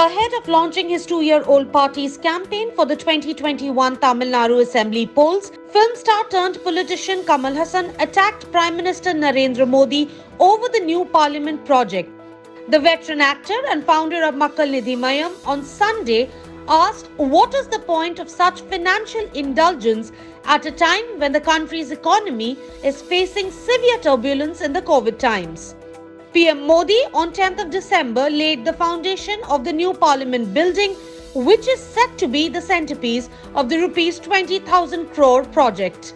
Ahead of launching his two year old party's campaign for the 2021 Tamil Nadu Assembly polls, film star turned politician Kamal Haasan attacked Prime Minister Narendra Modi over the new parliament project. The veteran actor and founder of Makkal Needhi Maiam on Sunday asked what is the point of such financial indulgence at a time when the country's economy is facing severe turbulence in the COVID times. PM Modi on 10th of December laid the foundation of the new parliament building which is set to be the centerpiece of the rupees 20,000 crore project.